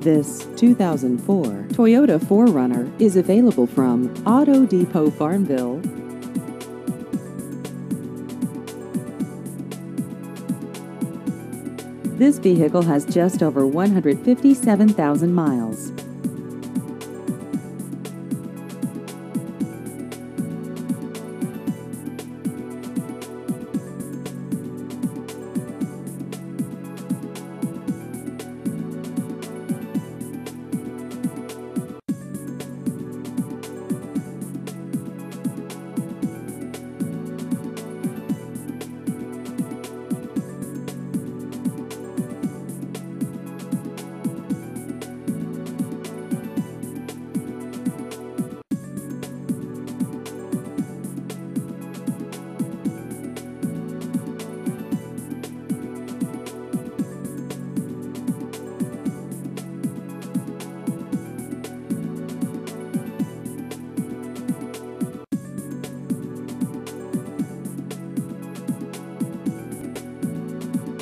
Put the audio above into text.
This 2004 Toyota 4Runner is available from Auto Depot Farmville. This vehicle has just over 157,000 miles.